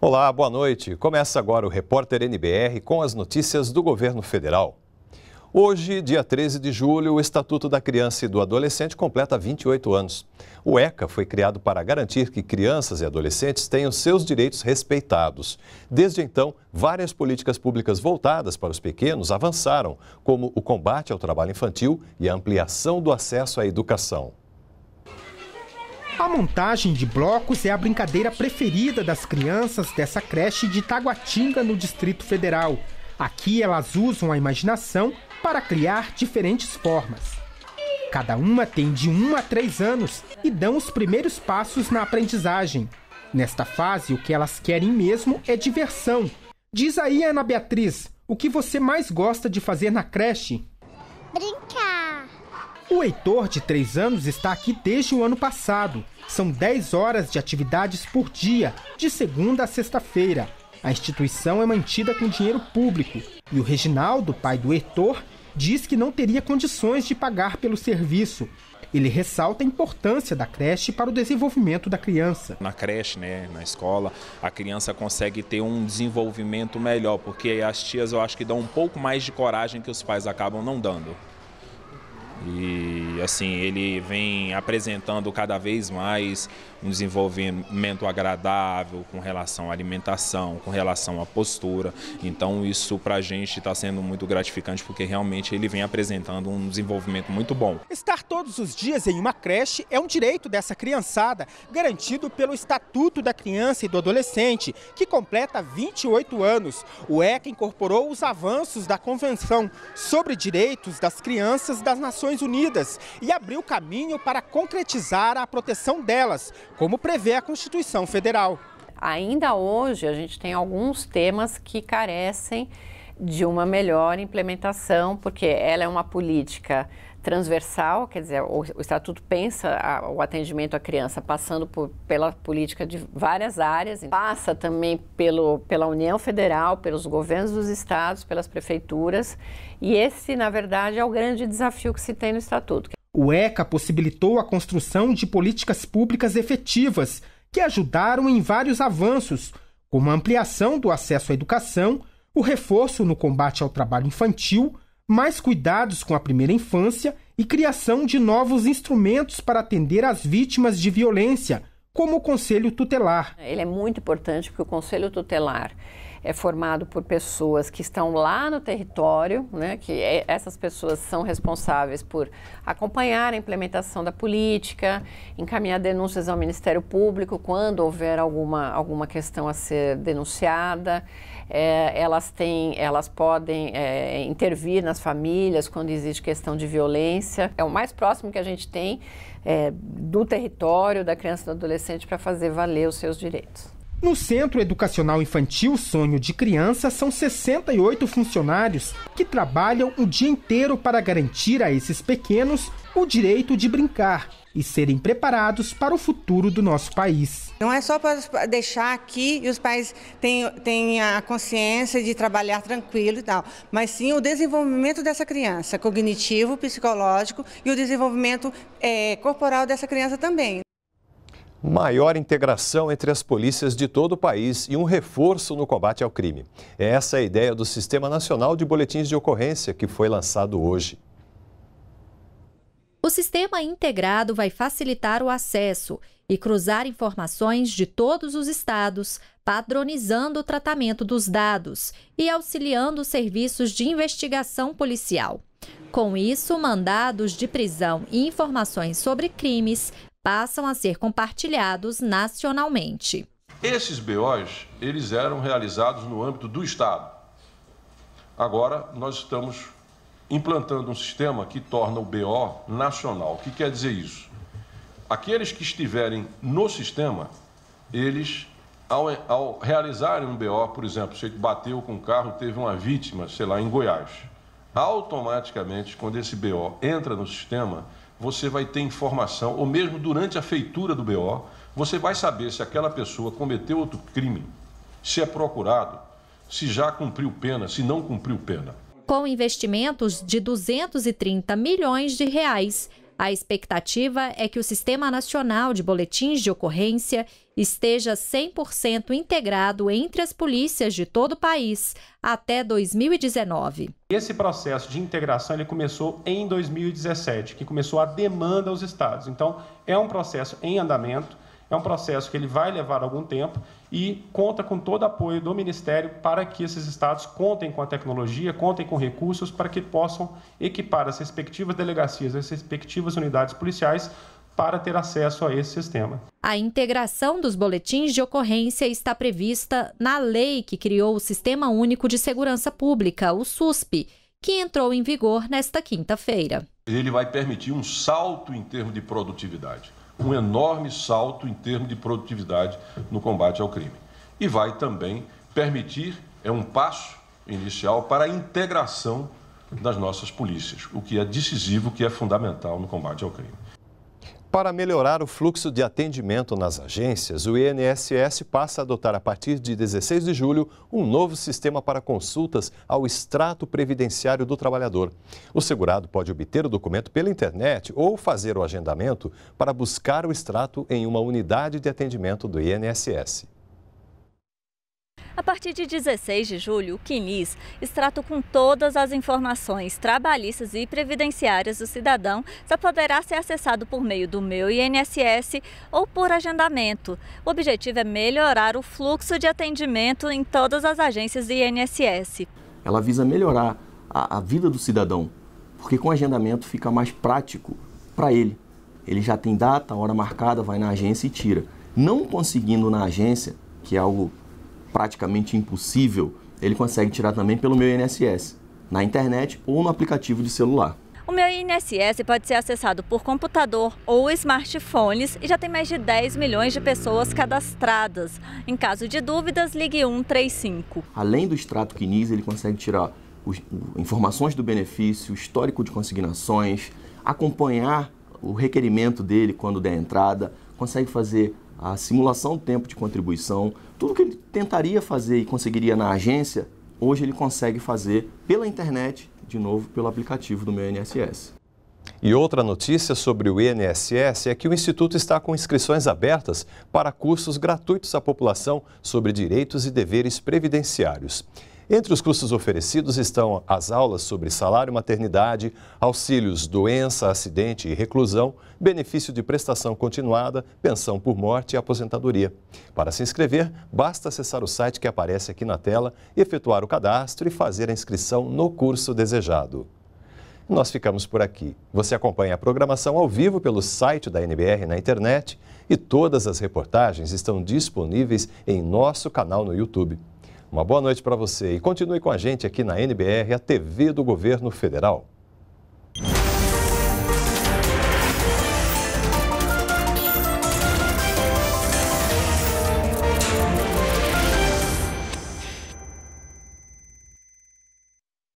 Olá, boa noite. Começa agora o Repórter NBR com as notícias do governo federal. Hoje, dia 13 de julho, o Estatuto da Criança e do Adolescente completa 28 anos. O ECA foi criado para garantir que crianças e adolescentes tenham seus direitos respeitados. Desde então, várias políticas públicas voltadas para os pequenos avançaram, como o combate ao trabalho infantil e a ampliação do acesso à educação. A montagem de blocos é a brincadeira preferida das crianças dessa creche de Taguatinga, no Distrito Federal. Aqui elas usam a imaginação para criar diferentes formas. Cada uma tem de 1 a 3 anos e dão os primeiros passos na aprendizagem. Nesta fase, o que elas querem mesmo é diversão. Diz aí, Ana Beatriz, o que você mais gosta de fazer na creche? Brincar. O Heitor, de 3 anos, está aqui desde o ano passado. São 10 horas de atividades por dia, de segunda a sexta-feira. A instituição é mantida com dinheiro público e o Reginaldo, pai do Heitor, diz que não teria condições de pagar pelo serviço. Ele ressalta a importância da creche para o desenvolvimento da criança. Na creche, né, na escola, a criança consegue ter um desenvolvimento melhor, porque as tias eu acho que dão um pouco mais de coragem que os pais acabam não dando. E assim, ele vem apresentando cada vez mais um desenvolvimento agradável com relação à alimentação, com relação à postura. Então, isso para a gente está sendo muito gratificante porque realmente ele vem apresentando um desenvolvimento muito bom. Estar todos os dias em uma creche é um direito dessa criançada, garantido pelo Estatuto da Criança e do Adolescente, que completa 28 anos. O ECA incorporou os avanços da Convenção sobre Direitos das Crianças das Nações Unidas e abriu caminho para concretizar a proteção delas, como prevê a Constituição Federal. Ainda hoje, a gente tem alguns temas que carecem de uma melhor implementação, porque ela é uma política transversal, quer dizer, o, o Estatuto pensa a, o atendimento à criança passando por, pela política de várias áreas, passa também pelo, pela União Federal, pelos governos dos estados, pelas prefeituras, e esse, na verdade, é o grande desafio que se tem no Estatuto. O ECA possibilitou a construção de políticas públicas efetivas que ajudaram em vários avanços, como a ampliação do acesso à educação, o reforço no combate ao trabalho infantil, mais cuidados com a primeira infância e criação de novos instrumentos para atender as vítimas de violência, como o Conselho Tutelar. Ele é muito importante porque o Conselho Tutelar é formado por pessoas que estão lá no território, né, que é, essas pessoas são responsáveis por acompanhar a implementação da política, encaminhar denúncias ao Ministério Público quando houver alguma, alguma questão a ser denunciada. É, elas têm, elas podem é, intervir nas famílias quando existe questão de violência. É o mais próximo que a gente tem é, do território da criança e do adolescente para fazer valer os seus direitos. No Centro Educacional Infantil Sonho de Criança, são 68 funcionários que trabalham o dia inteiro para garantir a esses pequenos o direito de brincar e serem preparados para o futuro do nosso país. Não é só para deixar aqui e os pais têm, têm a consciência de trabalhar tranquilo e tal, mas sim o desenvolvimento dessa criança, cognitivo, psicológico e o desenvolvimento é, corporal dessa criança também maior integração entre as polícias de todo o país e um reforço no combate ao crime. Essa é a ideia do Sistema Nacional de Boletins de Ocorrência que foi lançado hoje. O sistema integrado vai facilitar o acesso e cruzar informações de todos os estados, padronizando o tratamento dos dados e auxiliando os serviços de investigação policial. Com isso, mandados de prisão e informações sobre crimes passam a ser compartilhados nacionalmente. Esses BOs, eles eram realizados no âmbito do Estado. Agora nós estamos implantando um sistema que torna o BO nacional. O que quer dizer isso? Aqueles que estiverem no sistema, eles, ao, ao realizarem um BO, por exemplo, se ele bateu com um carro, teve uma vítima, sei lá, em Goiás, automaticamente, quando esse BO entra no sistema, você vai ter informação, ou mesmo durante a feitura do BO, você vai saber se aquela pessoa cometeu outro crime, se é procurado, se já cumpriu pena, se não cumpriu pena. Com investimentos de 230 milhões de reais, A expectativa é que o Sistema Nacional de Boletins de Ocorrência esteja 100% integrado entre as polícias de todo o país até 2019. Esse processo de integração ele começou em 2017, que começou a demanda aos estados. Então, é um processo em andamento, é um processo que ele vai levar algum tempo e conta com todo o apoio do Ministério para que esses estados contem com a tecnologia, contem com recursos para que possam equipar as respectivas delegacias, as respectivas unidades policiais para ter acesso a esse sistema. A integração dos boletins de ocorrência está prevista na lei que criou o Sistema Único de Segurança Pública, o SUSP, que entrou em vigor nesta quinta-feira. Ele vai permitir um salto em termos de produtividade, um enorme salto em termos de produtividade no combate ao crime. E vai também permitir, é um passo inicial para a integração das nossas polícias, o que é decisivo, o que é fundamental no combate ao crime. Para melhorar o fluxo de atendimento nas agências, o INSS passa a adotar a partir de 16 de julho um novo sistema para consultas ao extrato previdenciário do trabalhador. O segurado pode obter o documento pela internet ou fazer o agendamento para buscar o extrato em uma unidade de atendimento do INSS. A partir de 16 de julho, o CNIS, extrato com todas as informações trabalhistas e previdenciárias do cidadão, só poderá ser acessado por meio do meu INSS ou por agendamento. O objetivo é melhorar o fluxo de atendimento em todas as agências do INSS. Ela visa melhorar a, a vida do cidadão, porque com agendamento fica mais prático para ele. Ele já tem data, hora marcada, vai na agência e tira. Não conseguindo na agência, que é algo praticamente impossível, ele consegue tirar também pelo meu INSS, na internet ou no aplicativo de celular. O meu INSS pode ser acessado por computador ou smartphones e já tem mais de 10 milhões de pessoas cadastradas. Em caso de dúvidas, ligue 135. Além do extrato CNIS, ele consegue tirar os, informações do benefício, histórico de consignações, acompanhar o requerimento dele quando der entrada, consegue fazer a simulação do tempo de contribuição, tudo que ele tentaria fazer e conseguiria na agência, hoje ele consegue fazer pela internet, de novo pelo aplicativo do meu INSS. E outra notícia sobre o INSS é que o Instituto está com inscrições abertas para cursos gratuitos à população sobre direitos e deveres previdenciários. Entre os cursos oferecidos estão as aulas sobre salário maternidade, auxílios doença, acidente e reclusão, benefício de prestação continuada, pensão por morte e aposentadoria. Para se inscrever, basta acessar o site que aparece aqui na tela, efetuar o cadastro e fazer a inscrição no curso desejado. Nós ficamos por aqui. Você acompanha a programação ao vivo pelo site da NBR na internet e todas as reportagens estão disponíveis em nosso canal no YouTube. Uma boa noite para você e continue com a gente aqui na NBR, a TV do Governo Federal.